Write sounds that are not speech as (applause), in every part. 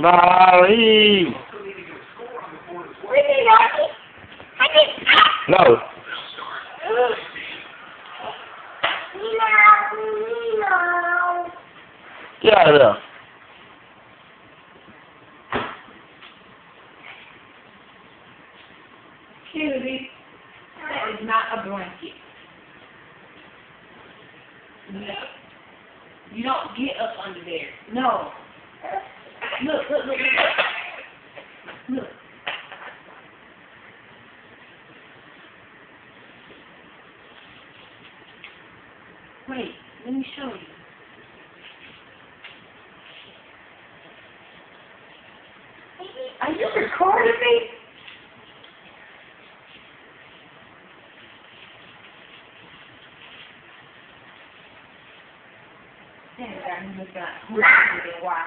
Molly! No. Get out of there. Kennedi, that is not a blanket. No. You don't get up under there. No. Look, look, look, look. Wait, let me show you. Are you recording me? Damn, I'm just gonna (laughs) why.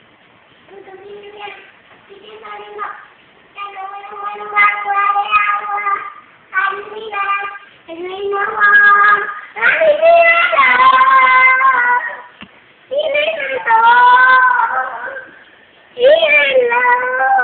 Yeah! (laughs)